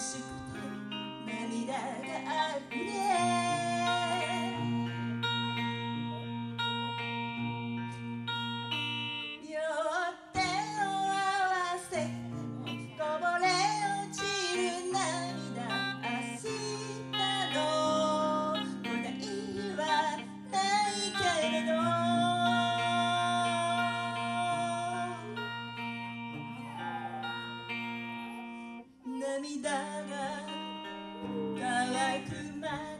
しく涙が乾くまで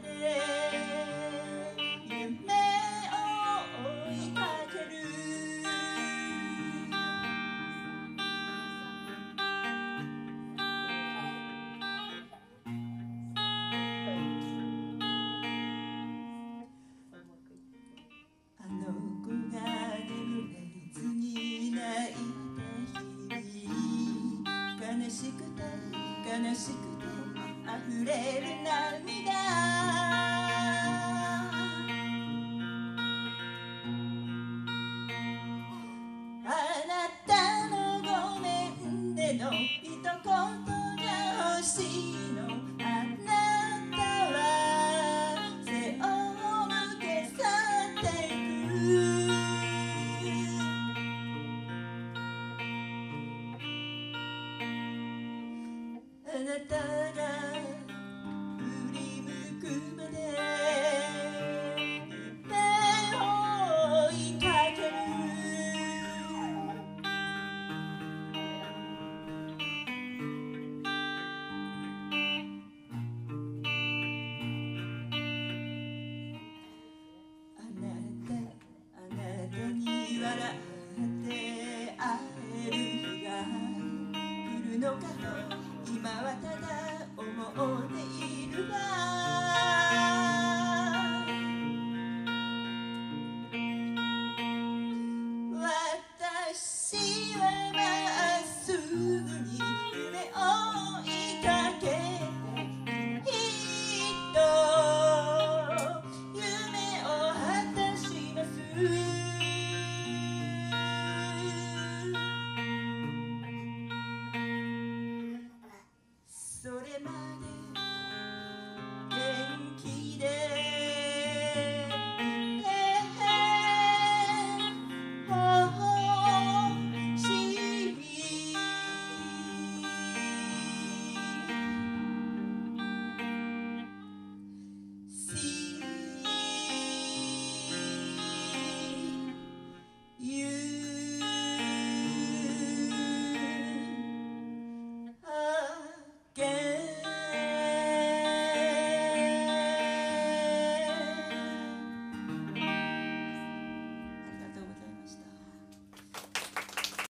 しくて溢れる涙。あなたが振り向くまで目を追いかける。あなたあなたに笑って会える日が来るのかと。今はただ思うている前に